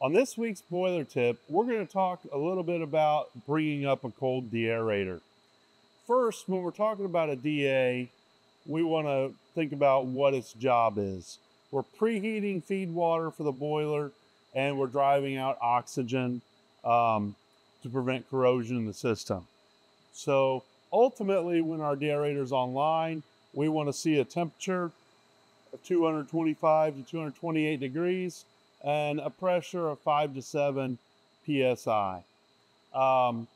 On this week's boiler tip, we're going to talk a little bit about bringing up a cold deaerator. First, when we're talking about a DA, we want to think about what its job is. We're preheating feed water for the boiler and we're driving out oxygen um, to prevent corrosion in the system. So ultimately, when our deaerator is online, we want to see a temperature of 225 to 228 degrees and a pressure of 5 to 7 psi. Um,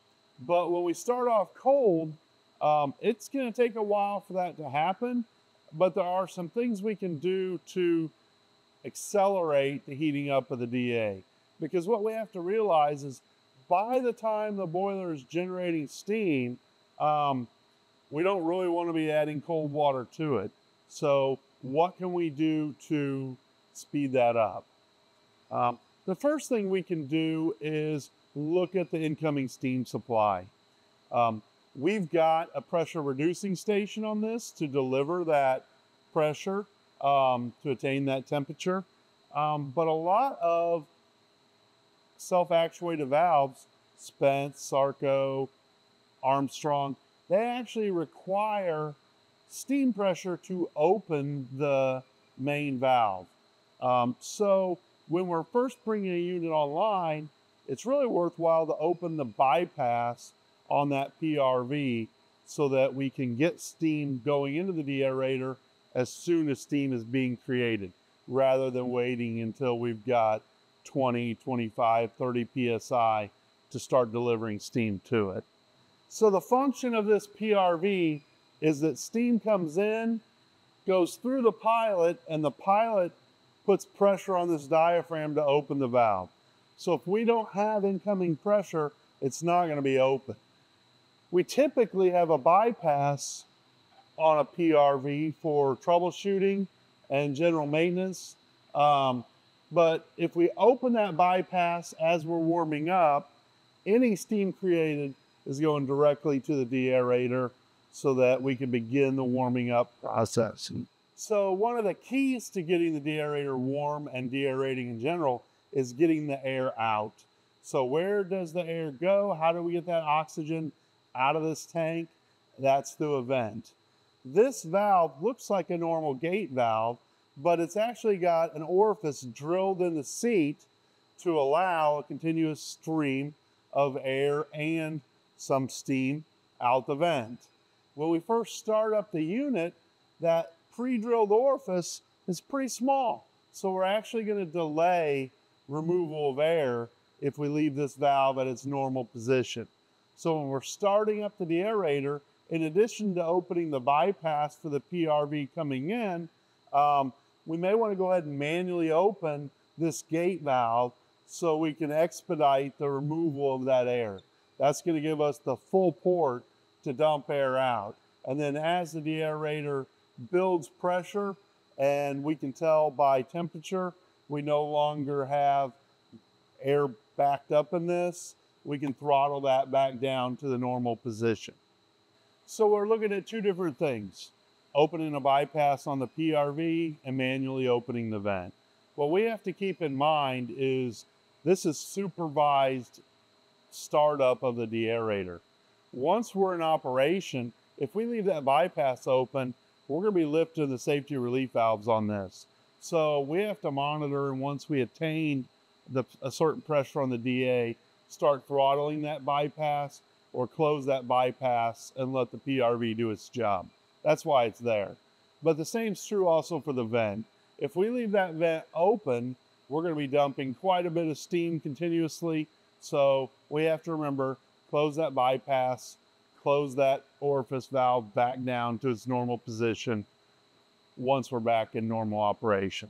but when we start off cold, um, it's going to take a while for that to happen, but there are some things we can do to accelerate the heating up of the DA. Because what we have to realize is by the time the boiler is generating steam, um, we don't really want to be adding cold water to it. So what can we do to speed that up? Um, the first thing we can do is look at the incoming steam supply. Um, we've got a pressure reducing station on this to deliver that pressure um, to attain that temperature. Um, but a lot of self-actuated valves, Spence, Sarco, Armstrong, they actually require steam pressure to open the main valve. Um, so when we're first bringing a unit online, it's really worthwhile to open the bypass on that PRV so that we can get steam going into the deaerator as soon as steam is being created rather than waiting until we've got 20, 25, 30 psi to start delivering steam to it. So the function of this PRV is that steam comes in, goes through the pilot, and the pilot puts pressure on this diaphragm to open the valve. So if we don't have incoming pressure, it's not going to be open. We typically have a bypass on a PRV for troubleshooting and general maintenance. Um, but if we open that bypass as we're warming up, any steam created is going directly to the deaerator so that we can begin the warming up process. So one of the keys to getting the deaerator warm and deaerating in general is getting the air out. So where does the air go? How do we get that oxygen out of this tank? That's through a vent. This valve looks like a normal gate valve, but it's actually got an orifice drilled in the seat to allow a continuous stream of air and some steam out the vent. When we first start up the unit, that pre-drilled orifice is pretty small. So we're actually going to delay removal of air if we leave this valve at its normal position. So when we're starting up the aerator, in addition to opening the bypass for the PRV coming in, um, we may want to go ahead and manually open this gate valve so we can expedite the removal of that air. That's going to give us the full port to dump air out. And then as the deaerator builds pressure and we can tell by temperature. We no longer have air backed up in this. We can throttle that back down to the normal position. So we're looking at two different things opening a bypass on the PRV and manually opening the vent. What we have to keep in mind is this is supervised startup of the deaerator. Once we're in operation if we leave that bypass open we're going to be lifting the safety relief valves on this. So we have to monitor, and once we attain the, a certain pressure on the DA, start throttling that bypass or close that bypass and let the PRV do its job. That's why it's there. But the same is true also for the vent. If we leave that vent open, we're going to be dumping quite a bit of steam continuously. So we have to remember, close that bypass, close that orifice valve back down to its normal position once we're back in normal operation.